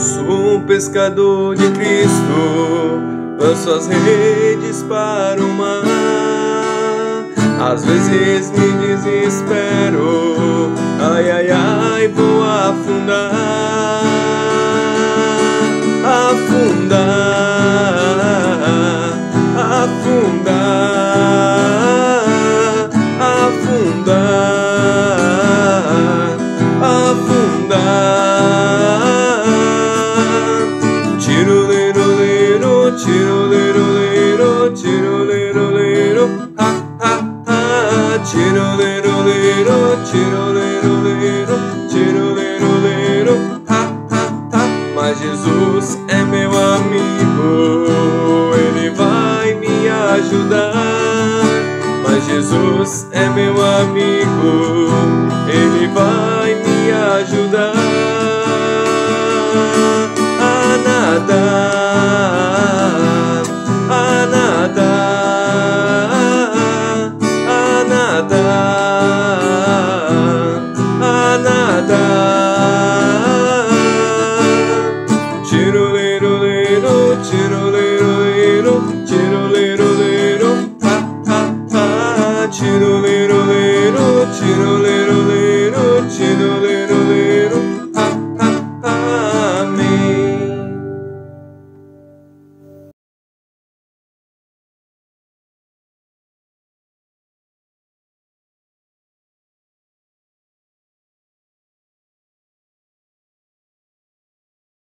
Sou um pescador de Cristo, lanço as redes para o mar. Às vezes me desespero, ai ai ai, vou afundar, afundar, liro, tiro liro liro, tiro liro liro, ha ha ha. Tiro liro liro, tiro liro liro, tiro liro liro, ha ha ha. Mas Jesus é meu amigo, ele vai me ajudar. Mas Jesus é meu amigo, Chittle little little, chittle little little, ha ha ha, chittle little little, chittle